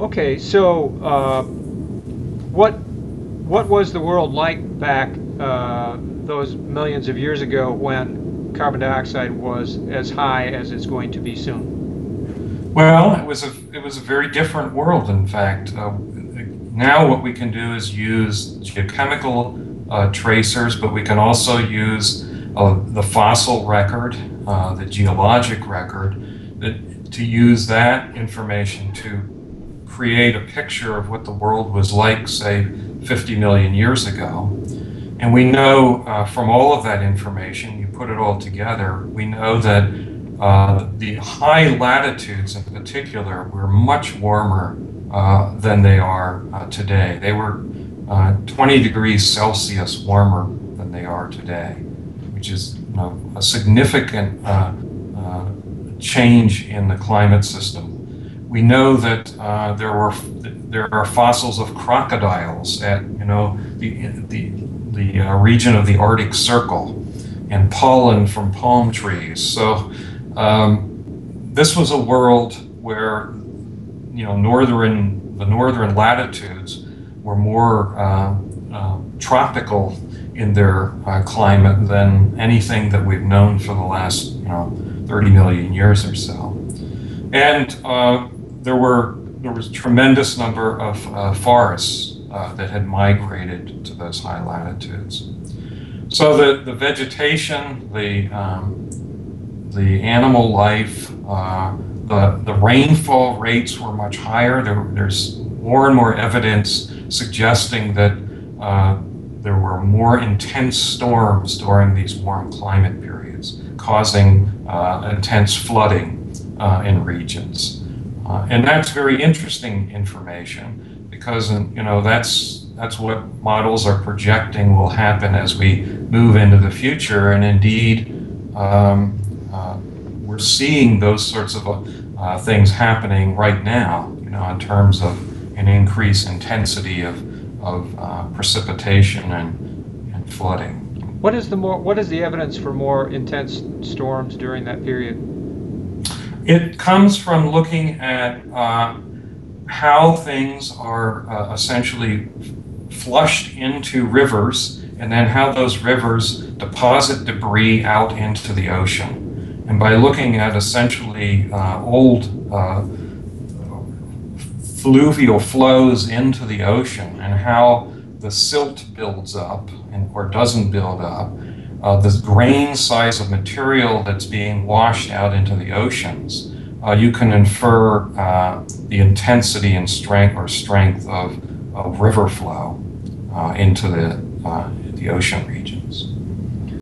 Okay, so uh, what what was the world like back uh, those millions of years ago when carbon dioxide was as high as it's going to be soon? Well, it was a it was a very different world. In fact, uh, now what we can do is use geochemical uh, tracers, but we can also use uh, the fossil record, uh, the geologic record, that, to use that information to create a picture of what the world was like, say, 50 million years ago. And we know uh, from all of that information, you put it all together, we know that uh, the high latitudes in particular were much warmer uh, than they are uh, today. They were uh, 20 degrees Celsius warmer than they are today, which is you know, a significant uh, change in the climate system we know that uh, there were there are fossils of crocodiles at you know the the the uh, region of the Arctic Circle, and pollen from palm trees. So um, this was a world where you know northern the northern latitudes were more uh, uh tropical in their uh, climate than anything that we've known for the last you know 30 million years or so. And uh, there were there was a tremendous number of uh, forests uh, that had migrated to those high latitudes. So the, the vegetation, the, um, the animal life, uh, the, the rainfall rates were much higher. There, there's more and more evidence suggesting that uh, there were more intense storms during these warm climate periods, causing uh, intense flooding uh, in regions. Uh, and that's very interesting information because you know that's that's what models are projecting will happen as we move into the future. And indeed, um, uh, we're seeing those sorts of uh, things happening right now. You know, in terms of an increased intensity of of uh, precipitation and, and flooding. What is the more? What is the evidence for more intense storms during that period? It comes from looking at uh, how things are uh, essentially flushed into rivers and then how those rivers deposit debris out into the ocean. And by looking at essentially uh, old uh, fluvial flows into the ocean and how the silt builds up and, or doesn't build up, uh, the grain size of material that's being washed out into the oceans, uh, you can infer uh, the intensity and strength or strength of, of river flow uh, into the, uh, the ocean regions.